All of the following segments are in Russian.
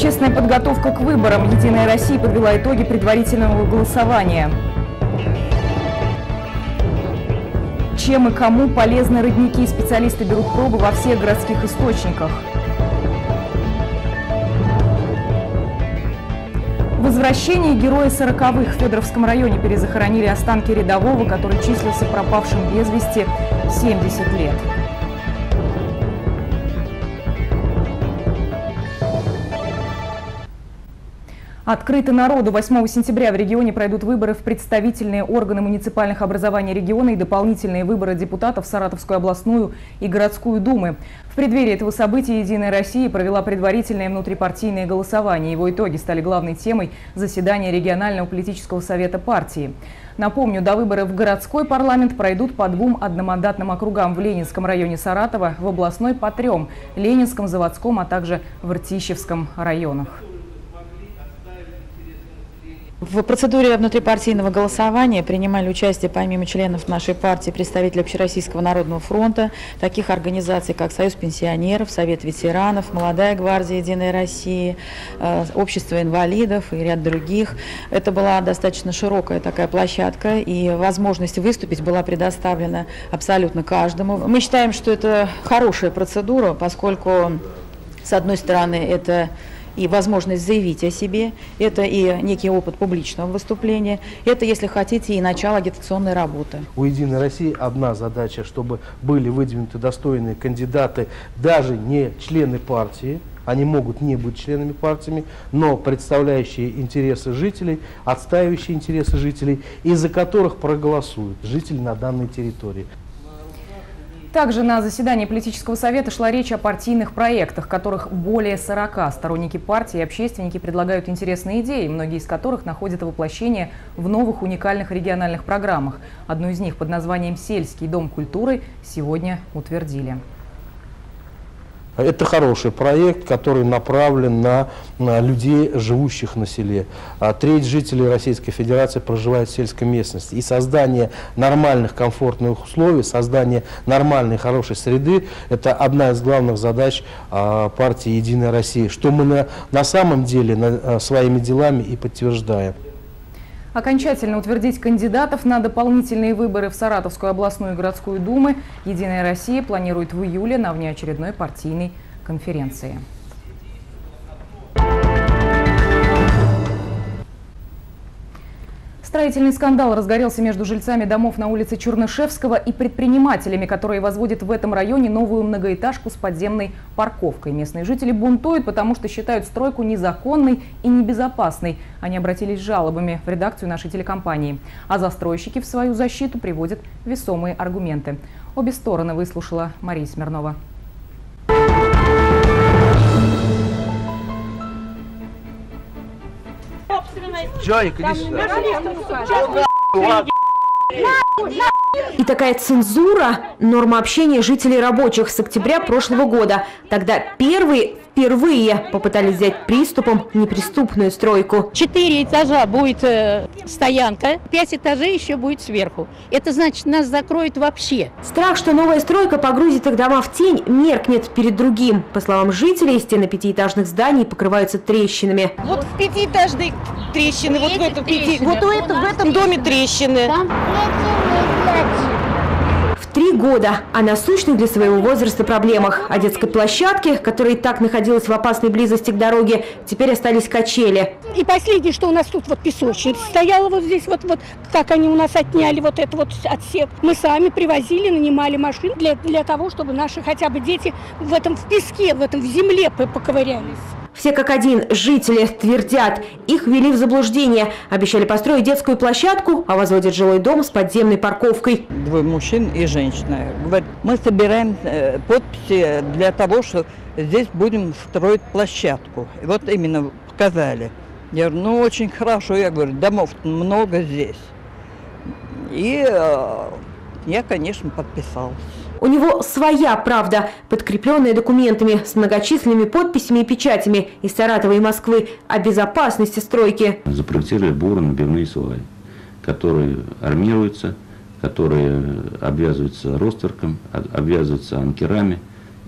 Честная подготовка к выборам. Единая Россия подвела итоги предварительного голосования. Чем и кому полезны родники? Специалисты берут пробы во всех городских источниках. Возвращение героя сороковых в Федоровском районе перезахоронили останки рядового, который числился пропавшим без вести 70 лет. Открыто народу. 8 сентября в регионе пройдут выборы в представительные органы муниципальных образований региона и дополнительные выборы депутатов в Саратовскую областную и городскую думы. В преддверии этого события «Единая Россия» провела предварительное внутрипартийное голосование. Его итоги стали главной темой заседания регионального политического совета партии. Напомню, до выборов в городской парламент пройдут по двум одномандатным округам в Ленинском районе Саратова, в областной по трем – Ленинском, Заводском, а также в Ртищевском районах. В процедуре внутрипартийного голосования принимали участие помимо членов нашей партии представители Общероссийского народного фронта, таких организаций, как Союз пенсионеров, Совет ветеранов, Молодая гвардия Единой России, э, Общество инвалидов и ряд других. Это была достаточно широкая такая площадка, и возможность выступить была предоставлена абсолютно каждому. Мы считаем, что это хорошая процедура, поскольку, с одной стороны, это и возможность заявить о себе, это и некий опыт публичного выступления, это, если хотите, и начало агитационной работы. У «Единой России» одна задача, чтобы были выдвинуты достойные кандидаты, даже не члены партии, они могут не быть членами партиями, но представляющие интересы жителей, отстаивающие интересы жителей, из-за которых проголосуют жители на данной территории. Также на заседании политического совета шла речь о партийных проектах, которых более 40. Сторонники партии и общественники предлагают интересные идеи, многие из которых находят воплощение в новых уникальных региональных программах. Одну из них под названием «Сельский дом культуры» сегодня утвердили. Это хороший проект, который направлен на, на людей, живущих на селе. А треть жителей Российской Федерации проживает в сельской местности. И создание нормальных, комфортных условий, создание нормальной, хорошей среды – это одна из главных задач а, партии «Единая Россия», что мы на, на самом деле на, а, своими делами и подтверждаем. Окончательно утвердить кандидатов на дополнительные выборы в Саратовскую областную и городскую думы «Единая Россия» планирует в июле на внеочередной партийной конференции. Строительный скандал разгорелся между жильцами домов на улице Чернышевского и предпринимателями, которые возводят в этом районе новую многоэтажку с подземной парковкой. Местные жители бунтуют, потому что считают стройку незаконной и небезопасной. Они обратились с жалобами в редакцию нашей телекомпании. А застройщики в свою защиту приводят весомые аргументы. Обе стороны выслушала Мария Смирнова. Джоник, иди сюда. И такая цензура – норма общения жителей рабочих с октября прошлого года. Тогда первые впервые попытались взять приступом неприступную стройку. Четыре этажа будет э, стоянка, пять этажей еще будет сверху. Это значит, нас закроют вообще. Страх, что новая стройка погрузит их дома в тень, меркнет перед другим. По словам жителей, стены пятиэтажных зданий покрываются трещинами. Вот в пятиэтажной трещины, вот в, этом, пяти, вот в этом, в этом доме трещины. Три года о насущных для своего возраста проблемах. О детской площадке, которая и так находилась в опасной близости к дороге, теперь остались качели. И последнее, что у нас тут вот песочница стояла вот здесь, вот, вот как они у нас отняли вот это вот отсек. Мы сами привозили, нанимали машин для, для того, чтобы наши хотя бы дети в этом в песке, в этом в земле поковырялись. Все как один жители твердят, их ввели в заблуждение. Обещали построить детскую площадку, а возводят жилой дом с подземной парковкой. Двое мужчин и женщина. Говорят, мы собираем э, подписи для того, что здесь будем строить площадку. И вот именно сказали. Я говорю, ну очень хорошо. Я говорю, домов много здесь. И э, я, конечно, подписалась. У него своя правда, подкрепленная документами с многочисленными подписями и печатями из Саратова и Москвы о безопасности стройки. Запроектировали буро-набивные сваи, которые армируются, которые обвязываются ростерком, обвязываются анкерами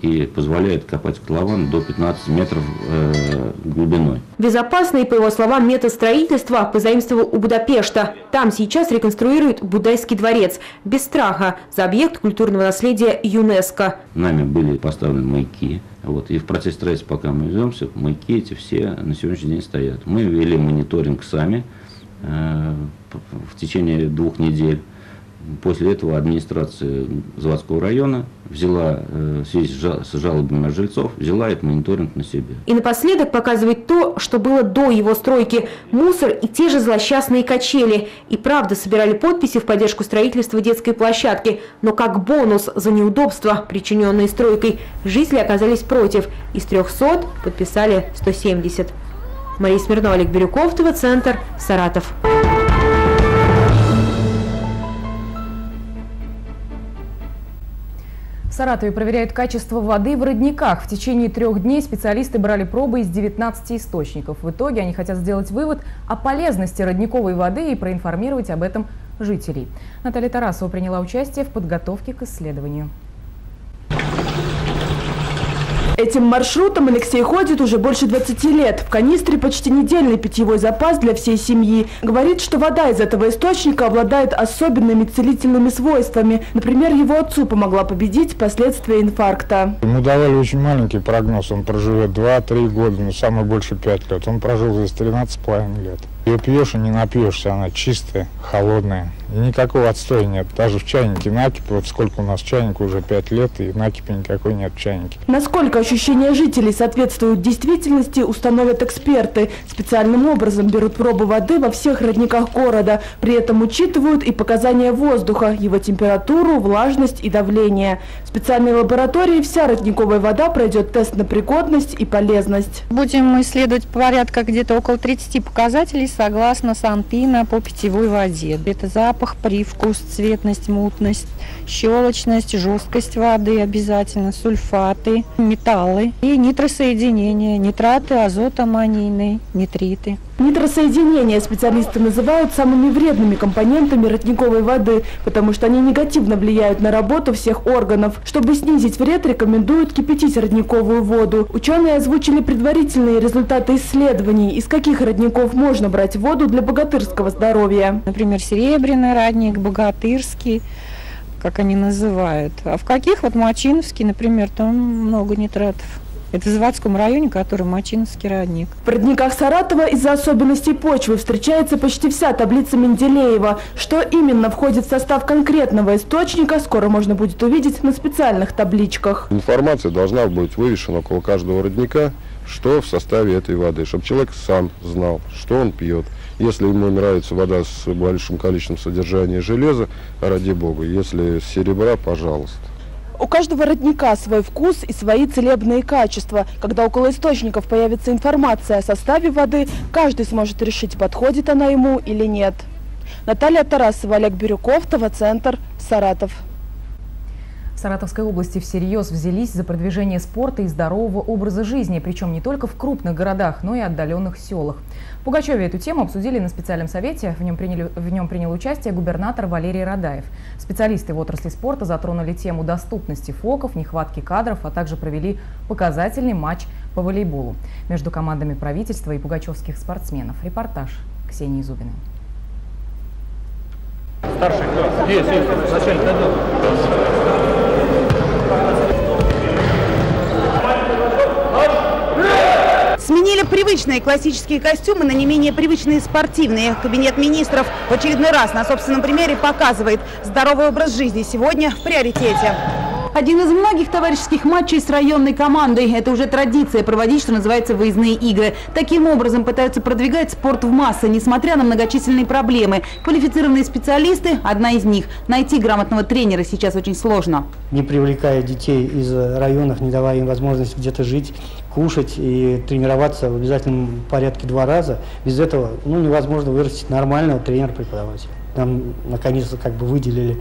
и позволяет копать котлован до 15 метров э, глубиной. Безопасный, по его словам, метод строительства позаимствовал у Будапешта. Там сейчас реконструируют Будайский дворец без страха за объект культурного наследия ЮНЕСКо. Нами были поставлены маяки. Вот, и в процессе строительства, пока мы ведемся, маяки эти все на сегодняшний день стоят. Мы ввели мониторинг сами э, в течение двух недель. После этого администрация заводского района взяла, э, в связи с жалобами жильцов, взяла этот мониторинг на себя. И напоследок показывает то, что было до его стройки. Мусор и те же злосчастные качели. И правда собирали подписи в поддержку строительства детской площадки. Но как бонус за неудобства, причиненные стройкой, жители оказались против. Из 300 подписали 170. Мария Смирнова, Олег Бирюков, ТВ-центр, Саратов. В Саратове проверяют качество воды в родниках. В течение трех дней специалисты брали пробы из 19 источников. В итоге они хотят сделать вывод о полезности родниковой воды и проинформировать об этом жителей. Наталья Тарасова приняла участие в подготовке к исследованию. Этим маршрутом Алексей ходит уже больше 20 лет. В канистре почти недельный питьевой запас для всей семьи. Говорит, что вода из этого источника обладает особенными целительными свойствами. Например, его отцу помогла победить последствия инфаркта. Ему давали очень маленький прогноз. Он проживет 2-3 года, но самое больше 5 лет. Он прожил здесь 13,5 лет. Ее пьешь и не напьешься, она чистая, холодная. И никакого отстоя нет. Даже в чайнике накипи, вот сколько у нас чайника, уже 5 лет, и накипи никакой нет в чайнике. Насколько ощущения жителей соответствуют действительности, установят эксперты. Специальным образом берут пробы воды во всех родниках города. При этом учитывают и показания воздуха, его температуру, влажность и давление. Специальной лаборатории вся родниковая вода пройдет тест на пригодность и полезность. Будем исследовать порядка где-то около 30 показателей согласно Санпина по питьевой воде. Это запах, привкус, цветность, мутность, щелочность, жесткость воды обязательно, сульфаты, металлы и нитросоединения, нитраты, азотоамонийные, нитриты. Нитросоединения специалисты называют самыми вредными компонентами родниковой воды, потому что они негативно влияют на работу всех органов. Чтобы снизить вред, рекомендуют кипятить родниковую воду. Ученые озвучили предварительные результаты исследований, из каких родников можно брать воду для богатырского здоровья. Например, серебряный родник, богатырский, как они называют. А в каких? Вот Мачиновский, например, там много нитратов. Это в Заводском районе, который Мачиновский родник. В родниках Саратова из-за особенностей почвы встречается почти вся таблица Менделеева. Что именно входит в состав конкретного источника, скоро можно будет увидеть на специальных табличках. Информация должна быть вывешена около каждого родника, что в составе этой воды, чтобы человек сам знал, что он пьет. Если ему нравится вода с большим количеством содержания железа, ради бога. Если серебра, пожалуйста. У каждого родника свой вкус и свои целебные качества. Когда около источников появится информация о составе воды, каждый сможет решить, подходит она ему или нет. Наталья Тарасова, Олег Бирюков, ТВ-центр, Саратов. Саратовской области всерьез взялись за продвижение спорта и здорового образа жизни, причем не только в крупных городах, но и отдаленных селах. В Пугачеве эту тему обсудили на специальном совете. В нем, приняли, в нем принял участие губернатор Валерий Радаев. Специалисты в отрасли спорта затронули тему доступности фоков, нехватки кадров, а также провели показательный матч по волейболу между командами правительства и пугачевских спортсменов. Репортаж Ксении Зубиной. Старший, есть, есть, начальник Сменили привычные классические костюмы на не менее привычные спортивные. Кабинет министров в очередной раз на собственном примере показывает, здоровый образ жизни сегодня в приоритете. Один из многих товарищеских матчей с районной командой. Это уже традиция проводить, что называется, выездные игры. Таким образом пытаются продвигать спорт в массы, несмотря на многочисленные проблемы. Квалифицированные специалисты – одна из них. Найти грамотного тренера сейчас очень сложно. Не привлекая детей из районов, не давая им возможность где-то жить, кушать и тренироваться в обязательном порядке два раза, без этого ну, невозможно вырастить нормального тренера-преподавателя. Нам наконец-то как бы выделили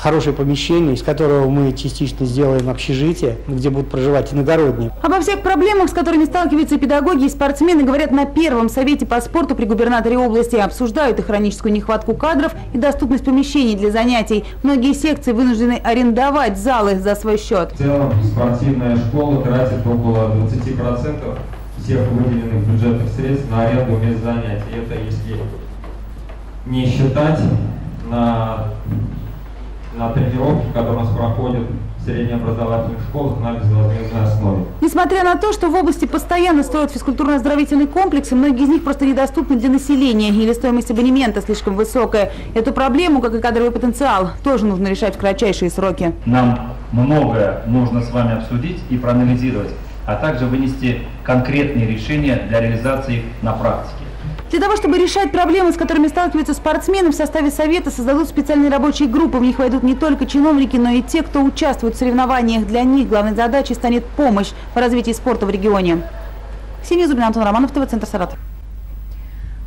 хорошее помещение, из которого мы частично сделаем общежитие, где будут проживать иногородние. Обо всех проблемах, с которыми сталкиваются педагоги и спортсмены, говорят на первом совете по спорту при губернаторе области. Обсуждают и хроническую нехватку кадров, и доступность помещений для занятий. Многие секции вынуждены арендовать залы за свой счет. В целом спортивная школа тратит около 20% всех выделенных бюджетных средств на аренду мест занятий. Это если не считать на, на тренировки, которые у нас проходят в среднеобразовательных школах на безвозмездной основе. Несмотря на то, что в области постоянно строят физкультурно-оздоровительные комплексы, многие из них просто недоступны для населения или стоимость абонемента слишком высокая. Эту проблему, как и кадровый потенциал, тоже нужно решать в кратчайшие сроки. Нам многое нужно с вами обсудить и проанализировать, а также вынести конкретные решения для реализации их на практике. Для того, чтобы решать проблемы, с которыми сталкиваются спортсмены, в составе Совета создадут специальные рабочие группы. В них войдут не только чиновники, но и те, кто участвует в соревнованиях. Для них главной задачей станет помощь в развитии спорта в регионе. Ксения Зубина, Антон Романов, ТВ-центр «Саратов».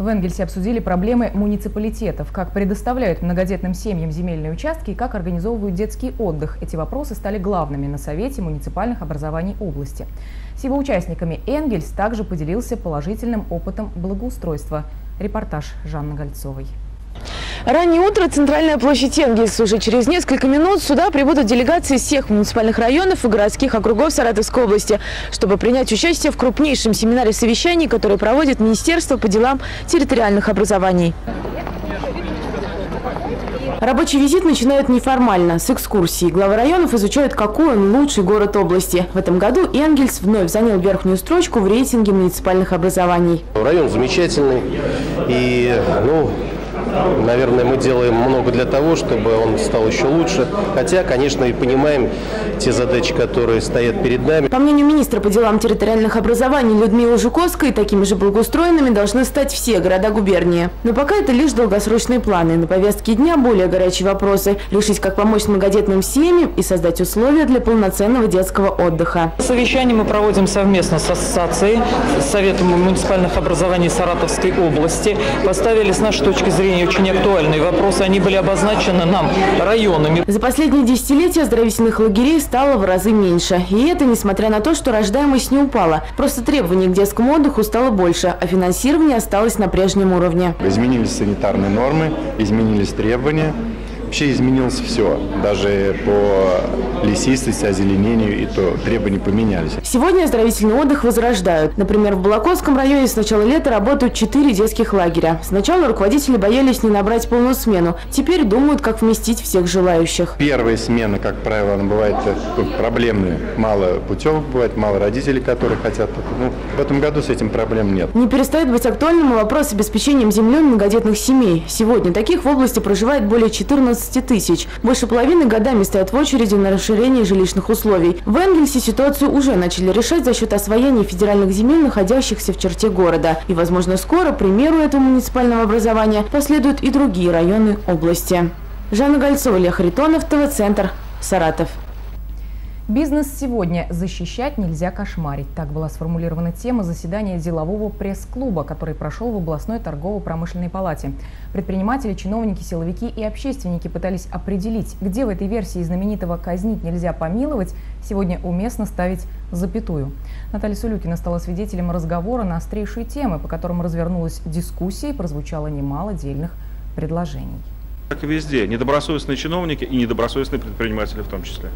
В Энгельсе обсудили проблемы муниципалитетов, как предоставляют многодетным семьям земельные участки и как организовывают детский отдых. Эти вопросы стали главными на Совете муниципальных образований области. С его участниками Энгельс также поделился положительным опытом благоустройства. Репортаж Жанны Гольцовой. Раннее утро, центральная площадь Энгельс. Уже через несколько минут сюда прибудут делегации всех муниципальных районов и городских округов Саратовской области, чтобы принять участие в крупнейшем семинаре совещаний, который проводит Министерство по делам территориальных образований. Рабочий визит начинают неформально, с экскурсии. Главы районов изучают, какой он лучший город области. В этом году Энгельс вновь занял верхнюю строчку в рейтинге муниципальных образований. Район замечательный. И, ну, Наверное, мы делаем много для того, чтобы он стал еще лучше. Хотя, конечно, и понимаем те задачи, которые стоят перед нами. По мнению министра по делам территориальных образований Людмилы Жуковской, такими же благоустроенными должны стать все города губернии. Но пока это лишь долгосрочные планы. На повестке дня более горячие вопросы. Решить, как помочь многодетным семьям и создать условия для полноценного детского отдыха. Совещание мы проводим совместно с ассоциацией, с Советом муниципальных образований Саратовской области. Поставили с нашей точки зрения очень актуальные вопросы. Они были обозначены нам районами. За последние десятилетия оздоровительных лагерей стало в разы меньше. И это несмотря на то, что рождаемость не упала. Просто требований к детскому отдыху стало больше, а финансирование осталось на прежнем уровне. Изменились санитарные нормы, изменились требования вообще изменилось все. Даже по лесистости, озеленению и то требования поменялись. Сегодня оздоровительный отдых возрождают. Например, в Балаковском районе с начала лета работают четыре детских лагеря. Сначала руководители боялись не набрать полную смену. Теперь думают, как вместить всех желающих. Первая смена, как правило, она бывает э, проблемная. Мало путевок бывает, мало родителей, которые хотят. Ну, в этом году с этим проблем нет. Не перестает быть актуальным вопрос обеспечением землей многодетных семей. Сегодня таких в области проживает более 14 15 тысяч. Больше половины годами стоят в очереди на расширение жилищных условий. В Энгельсе ситуацию уже начали решать за счет освоения федеральных земель, находящихся в черте города. И, возможно, скоро, примеру этого муниципального образования, последуют и другие районы области. Жанна Гольцова, Илья Харитонов, ТВ-центр, Саратов. Бизнес сегодня защищать нельзя кошмарить. Так была сформулирована тема заседания делового пресс-клуба, который прошел в областной торгово-промышленной палате. Предприниматели, чиновники, силовики и общественники пытались определить, где в этой версии знаменитого «казнить нельзя помиловать» сегодня уместно ставить запятую. Наталья Сулюкина стала свидетелем разговора на острейшие темы, по которым развернулась дискуссия и прозвучало немало дельных предложений. Как и везде, недобросовестные чиновники и недобросовестные предприниматели в том числе.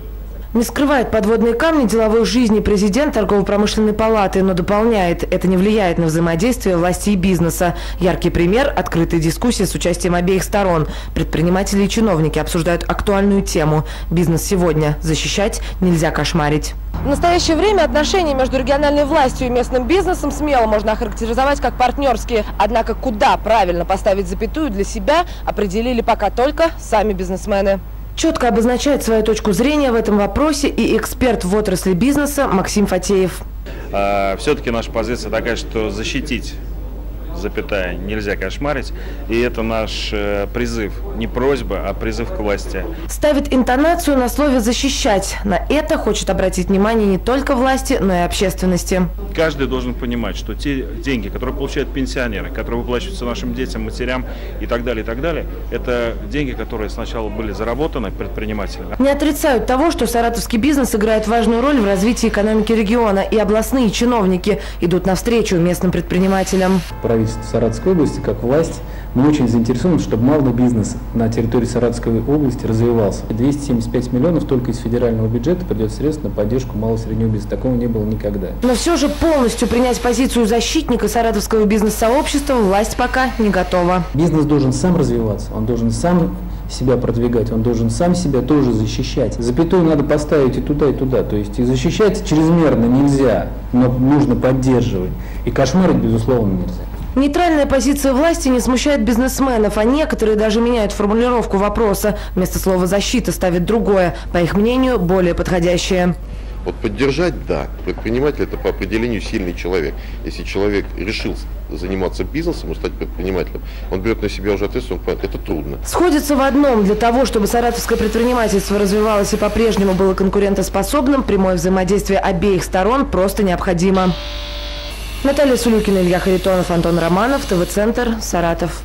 Не скрывает подводные камни деловой жизни президент торгово-промышленной палаты, но дополняет, это не влияет на взаимодействие власти и бизнеса. Яркий пример – открытая дискуссия с участием обеих сторон. Предприниматели и чиновники обсуждают актуальную тему. Бизнес сегодня. Защищать нельзя кошмарить. В настоящее время отношения между региональной властью и местным бизнесом смело можно охарактеризовать как партнерские. Однако куда правильно поставить запятую для себя определили пока только сами бизнесмены. Четко обозначает свою точку зрения в этом вопросе и эксперт в отрасли бизнеса Максим Фатеев. А, Все-таки наша позиция такая, что защитить запятая, нельзя кошмарить. И это наш э, призыв, не просьба, а призыв к власти. Ставит интонацию на слове «защищать». На это хочет обратить внимание не только власти, но и общественности. Каждый должен понимать, что те деньги, которые получают пенсионеры, которые выплачиваются нашим детям, матерям и так далее, и так далее, это деньги, которые сначала были заработаны предпринимателями. Не отрицают того, что саратовский бизнес играет важную роль в развитии экономики региона, и областные чиновники идут навстречу местным предпринимателям. Правительство Саратовской области, как власть, мы очень заинтересованы, чтобы малый бизнес на территории Саратовской области развивался. 275 миллионов только из федерального бюджета придет средств на поддержку малого и среднего бизнеса. Такого не было никогда. Но все же полностью принять позицию защитника саратовского бизнес-сообщества власть пока не готова. Бизнес должен сам развиваться, он должен сам себя продвигать, он должен сам себя тоже защищать. Запятую надо поставить и туда, и туда. То есть и защищать чрезмерно нельзя, но нужно поддерживать. И кошмарить, безусловно, нельзя. Нейтральная позиция власти не смущает бизнесменов, а некоторые даже меняют формулировку вопроса. Вместо слова «защита» ставят другое, по их мнению, более подходящее. Вот поддержать, да. Предприниматель это по определению сильный человек. Если человек решил заниматься бизнесом и стать предпринимателем, он берет на себя уже ответственность, он понимает, это трудно. Сходится в одном. Для того, чтобы саратовское предпринимательство развивалось и по-прежнему было конкурентоспособным, прямое взаимодействие обеих сторон просто необходимо. Наталья Сулюкина, Илья Харитонов, Антон Романов, ТВ-центр, Саратов.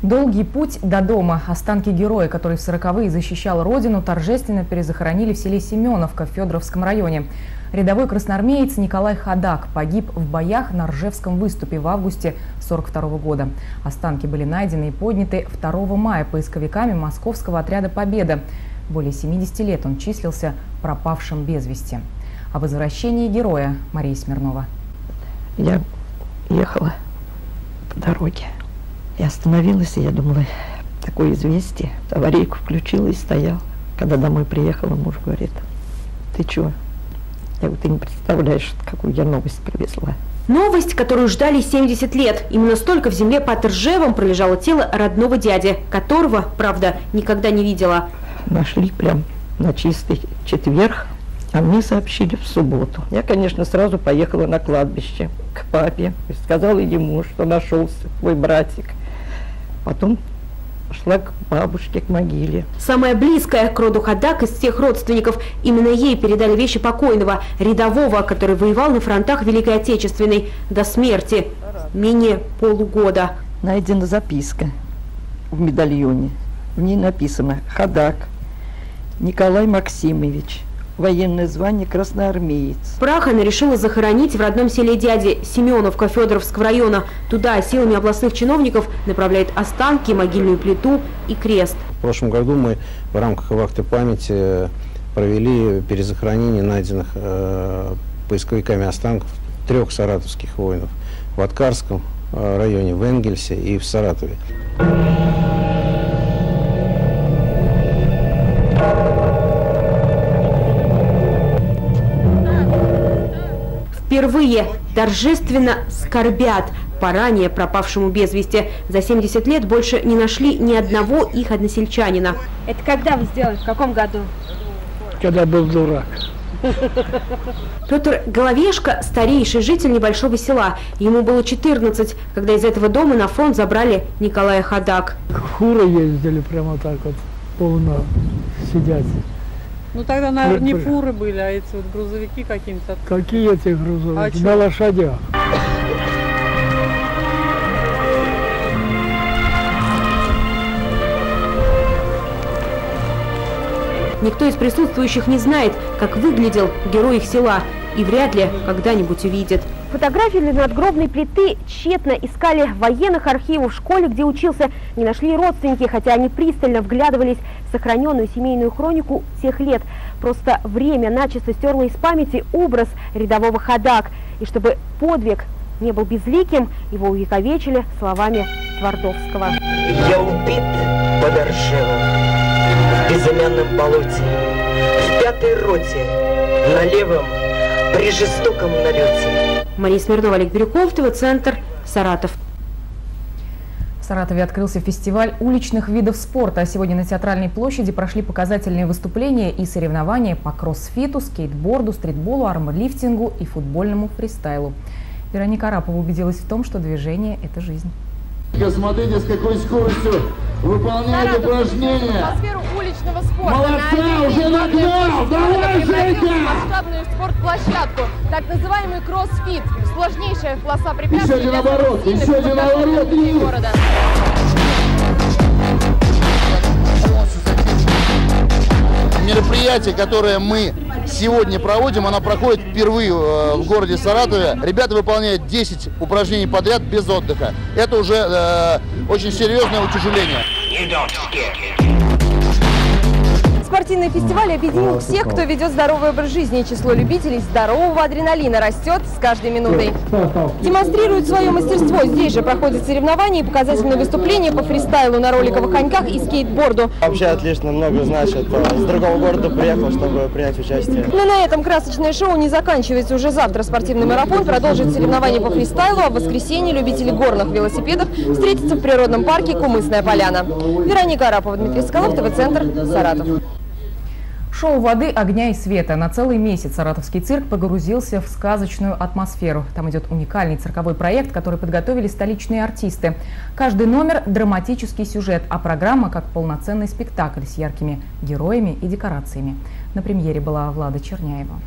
Долгий путь до дома. Останки героя, который в сороковые защищал родину, торжественно перезахоронили в селе Семеновка в Федоровском районе. Рядовой красноармеец Николай Хадак погиб в боях на Ржевском выступе в августе 1942 года. Останки были найдены и подняты 2 мая поисковиками московского отряда «Победа». Более 70 лет он числился пропавшим без вести. О возвращении героя Мария Смирнова. Я ехала по дороге и остановилась, и я думала, такое известие. Аварийку включила и стоял. Когда домой приехала, муж говорит, ты чего? Я говорю, ты не представляешь, какую я новость привезла. Новость, которую ждали 70 лет. Именно столько в земле под Ржевом пролежало тело родного дяди, которого, правда, никогда не видела. Нашли прям на чистый четверг, а мне сообщили в субботу. Я, конечно, сразу поехала на кладбище к папе и сказала ему, что нашелся твой братик. Потом шла к бабушке, к могиле. Самая близкая к роду Хадак из всех родственников. Именно ей передали вещи покойного, рядового, который воевал на фронтах Великой Отечественной до смерти. Менее полугода. Найдена записка в медальоне. В ней написано «Хадак Николай Максимович, военное звание красноармеец. Прах она решила захоронить в родном селе дяди Семеновка Федоровского района. Туда силами областных чиновников направляет останки, могильную плиту и крест. В прошлом году мы в рамках вахты памяти провели перезахоронение найденных э, поисковиками останков трех саратовских воинов в Аткарском э, районе, в Энгельсе и в Саратове. Впервые торжественно скорбят по ранее пропавшему без вести. За 70 лет больше не нашли ни одного их односельчанина. Это когда вы сделали? В каком году? Когда был дурак. Петр Головешко – старейший житель небольшого села. Ему было 14, когда из этого дома на фронт забрали Николая Ходак. Хуры ездили прямо так вот, полно сидят. Ну тогда, наверное, не фуры были, а эти вот грузовики какие-то. Какие эти грузовики? А На лошадях. Никто из присутствующих не знает, как выглядел герой их села, и вряд ли когда-нибудь увидит. Фотографии для надгробной плиты тщетно искали в военных архивах в школе, где учился. Не нашли родственники, хотя они пристально вглядывались в сохраненную семейную хронику тех лет. Просто время начисто стерло из памяти образ рядового ходак. И чтобы подвиг не был безликим, его увековечили словами Твардовского. Я убит под Оршевом, в безымянном болоте, в пятой роте, на левом, при жестоком налете. Мария Смирнова, Олег Бирюков, ТВ-центр, Саратов. В Саратове открылся фестиваль уличных видов спорта. А сегодня на Театральной площади прошли показательные выступления и соревнования по кроссфиту, скейтборду, стритболу, арморлифтингу и футбольному фристайлу. Вероника Арапова убедилась в том, что движение – это жизнь. Смотрите, с какой скоростью выполняет атмосферу уличного спорта. Молодца, На уже нагнал! Давай, Женька! масштабную спортплощадку. Так называемый кроссфит. Сложнейшая полоса препятствий Еще один для оборот, еще один оборот, города. Мероприятие, которое мы сегодня проводим, оно проходит впервые э, в городе Саратове. Ребята выполняют 10 упражнений подряд без отдыха. Это уже э, очень серьезное утяжеление. Спортивный фестиваль объединил всех, кто ведет здоровый образ жизни. И число любителей здорового адреналина растет с каждой минутой. Демонстрируют свое мастерство. Здесь же проходят соревнования и показательные выступления по фристайлу на роликовых коньках и скейтборду. Вообще отлично, много значит. С другого города приехал, чтобы принять участие. Но на этом красочное шоу не заканчивается. Уже завтра спортивный марафон продолжит соревнования по фристайлу, а в воскресенье любители горных велосипедов встретятся в природном парке Кумысная поляна. Вероника Арапова, Дмитрий Скалов, ТВ-центр, Саратов. Шоу воды, огня и света. На целый месяц саратовский цирк погрузился в сказочную атмосферу. Там идет уникальный цирковой проект, который подготовили столичные артисты. Каждый номер – драматический сюжет, а программа как полноценный спектакль с яркими героями и декорациями. На премьере была Влада Черняева.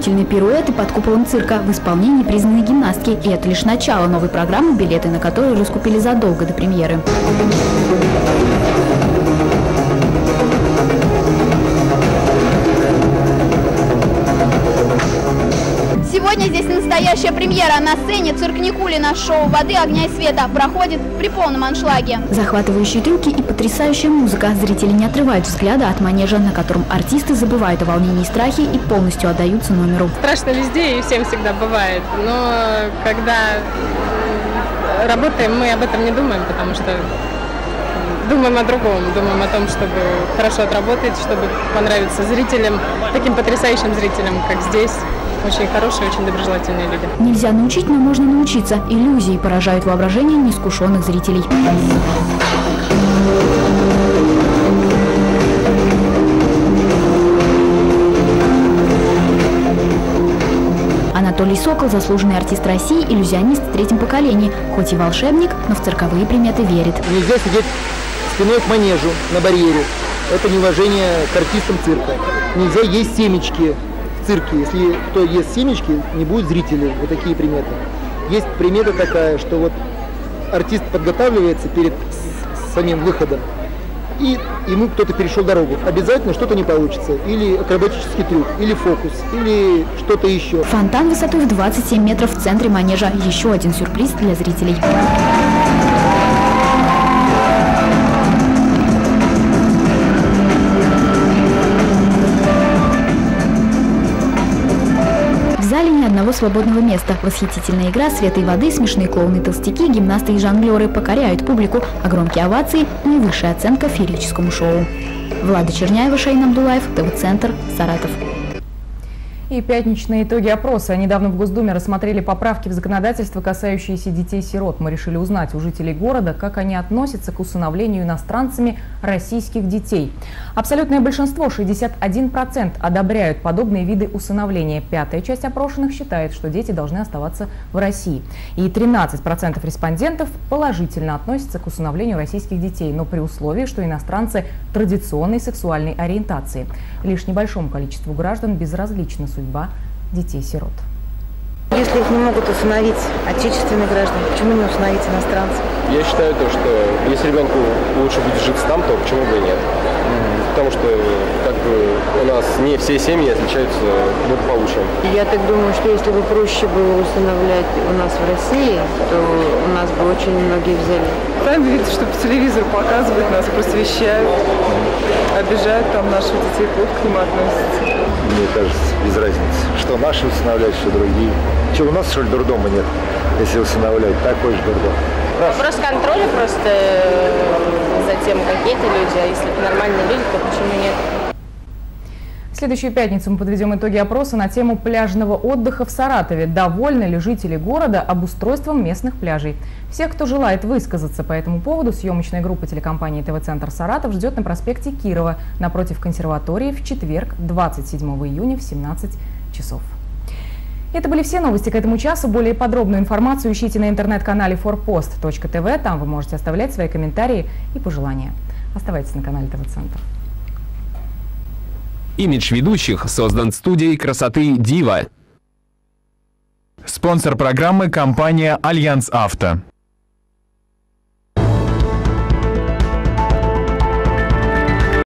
Головокружительные пируэты под куполом цирка в исполнении признанной гимнастки. И это лишь начало новой программы, билеты на которую раскупили задолго до премьеры. Сегодня здесь настоящая премьера. На сцене цирк Никулина. Шоу «Воды, огня и света» проходит при полном аншлаге. Захватывающие трюки и потрясающая музыка. Зрители не отрывают взгляда от манежа, на котором артисты забывают о волнении и страхе и полностью отдаются номеру. Страшно везде и всем всегда бывает. Но когда работаем, мы об этом не думаем, потому что думаем о другом, думаем о том, чтобы хорошо отработать, чтобы понравиться зрителям, таким потрясающим зрителям, как здесь. Очень хорошие, очень доброжелательные люди. Нельзя научить, но можно научиться. Иллюзии поражают воображение неискушенных зрителей. Анатолий Сокол – заслуженный артист России, иллюзионист в третьем поколении. Хоть и волшебник, но в цирковые приметы верит. Нельзя сидеть спиной к манежу на барьере. Это неуважение к артистам цирка. Нельзя есть семечки цирке. Если кто ест семечки, не будет зрителей. Вот такие приметы. Есть примета такая, что вот артист подготавливается перед самим выходом, и ему кто-то перешел дорогу. Обязательно что-то не получится. Или акробатический трюк, или фокус, или что-то еще. Фонтан высотой в 27 метров в центре манежа. Еще один сюрприз для зрителей. Одного свободного места. Восхитительная игра, света и воды, смешные клоуны-толстяки, гимнасты и жонглеры покоряют публику, а громкие овации – наивысшая оценка феерическому шоу. Влада Черняева, Шейн Абдулаев, ТВ-центр, Саратов. И пятничные итоги опроса. Недавно в Госдуме рассмотрели поправки в законодательство, касающиеся детей-сирот. Мы решили узнать у жителей города, как они относятся к усыновлению иностранцами российских детей. Абсолютное большинство, 61%, одобряют подобные виды усыновления. Пятая часть опрошенных считает, что дети должны оставаться в России. И 13% респондентов положительно относятся к усыновлению российских детей, но при условии, что иностранцы традиционной сексуальной ориентации. Лишь небольшому количеству граждан безразлична судьба детей-сирот. Если их не могут усыновить отечественные граждане, почему не усыновить иностранцев? Я считаю то, что если ребенку лучше будет жить там, то почему бы и нет. Потому что как бы у нас не все семьи отличаются благополучием. Я так думаю, что если бы проще было усыновлять у нас в России, то у нас бы очень многие взяли. Сами видите, что по телевизору показывают, нас просвещают, обижают там наших детей, плохо к ним относятся. Мне кажется, без разницы. Что наши усыновляют, что другие. Что, у нас, что ли, дурдома нет, если усыновляют? Такой же дурдом. Вопрос контроля просто э, за тем, какие это люди, а если это нормальные люди, то почему нет? В следующую пятницу мы подведем итоги опроса на тему пляжного отдыха в Саратове. Довольны ли жители города обустройством местных пляжей? Всех, кто желает высказаться по этому поводу, съемочная группа телекомпании ТВ-центр «Саратов» ждет на проспекте Кирова напротив консерватории в четверг, 27 июня в 17 часов. Это были все новости к этому часу. Более подробную информацию ищите на интернет-канале forpost.tv. Там вы можете оставлять свои комментарии и пожелания. Оставайтесь на канале ТВ-центр. Имидж ведущих создан студией красоты «Дива». Спонсор программы – компания «Альянс Авто».